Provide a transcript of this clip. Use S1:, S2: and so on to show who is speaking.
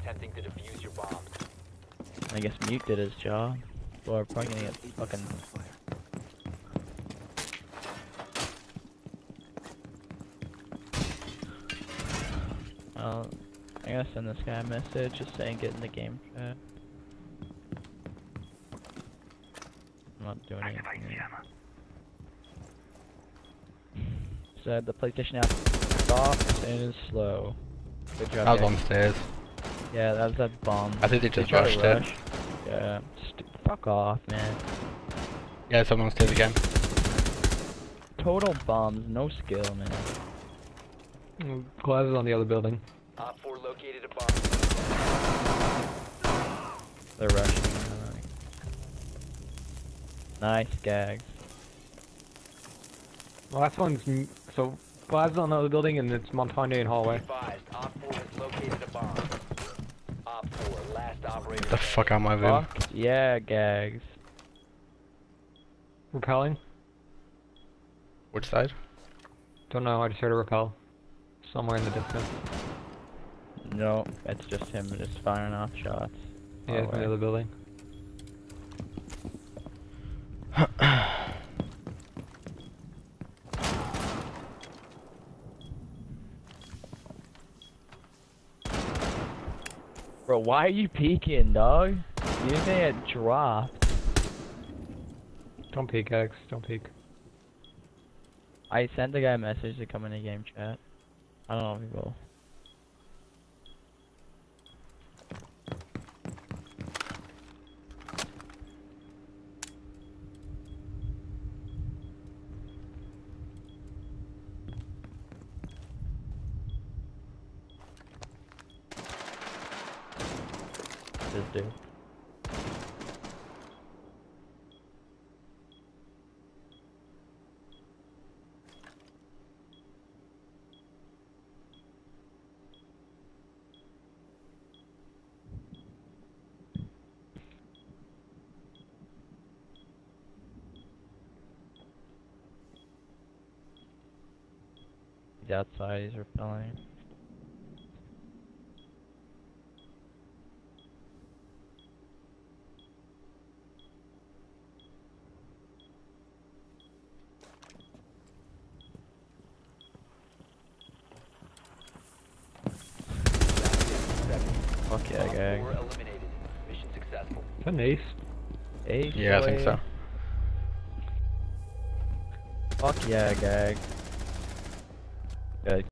S1: attempting to defuse your bomb.
S2: I guess Mute did his job. Well, we're probably gonna get fucking. Well, I gotta send this guy a message just saying get in the game chat. I'm not doing anything. Said the PlayStation app soft and slow. Good job.
S3: I was
S2: guys.
S3: on stairs.
S2: Yeah, that was that bomb.
S3: I think they just
S2: tried to
S3: rushed it.
S2: Yeah, st- fuck off, man.
S3: Yeah, someone on stairs again.
S2: Total bombs, no skill, man.
S4: Glaz is on the other building.
S1: Op 4 located a bomb.
S2: They're rushing. Nice gags.
S4: Last one's m- so Glaz is on the other building and it's Montagne and hallway.
S1: Advised, Op 4 has located a bomb. Op 4, last operator.
S3: Get the fuck out of my room.
S2: Yeah, gags.
S4: Rappelling?
S3: Which side?
S4: Don't know. I just heard a rappel somewhere in the distance.
S2: No, it's just him just firing off shots.
S4: Yeah, it's in the other building.
S2: Bro, why are you peeking, dog? You didn't get dropped.
S4: Don't peek, X. Don't peek.
S2: I sent the guy a message to come in the game chat. I don't know if he will. This dude. He's outside, he's rappelling. Fuck yeah,
S1: Op 4
S2: gang.
S1: eliminated. Mission successful.
S4: Is that an ace?
S2: Ace
S3: Yeah, I think so.
S2: Fuck yeah, gag. Good.